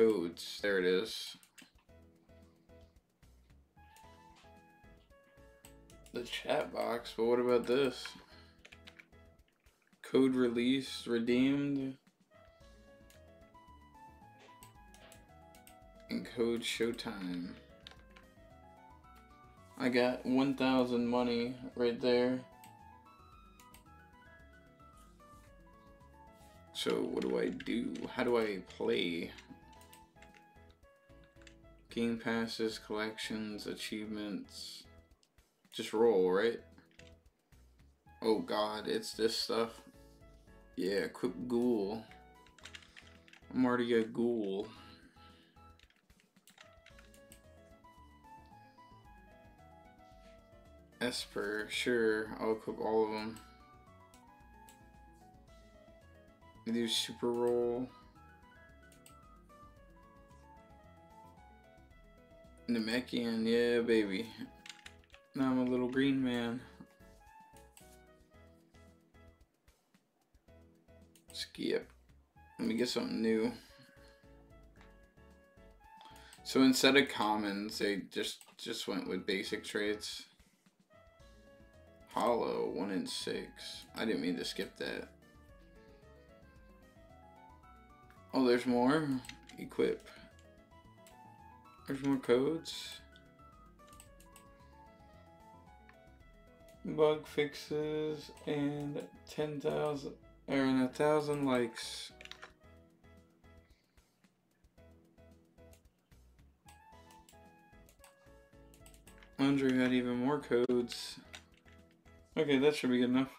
codes. There it is. The chat box, but what about this? Code released, redeemed. And code showtime. I got 1,000 money right there. So what do I do? How do I play? Game passes, collections, achievements. Just roll, right? Oh god, it's this stuff. Yeah, equip ghoul. I'm already a ghoul. Esper, sure, I'll equip all of them. do super roll. Namekian, yeah, baby. Now I'm a little green man. Skip. Let me get something new. So instead of commons, they just just went with basic traits. Hollow, one in six. I didn't mean to skip that. Oh, there's more. Equip. There's more codes. Bug fixes and 10,000 or a thousand likes. Andrew had even more codes. Okay, that should be good enough.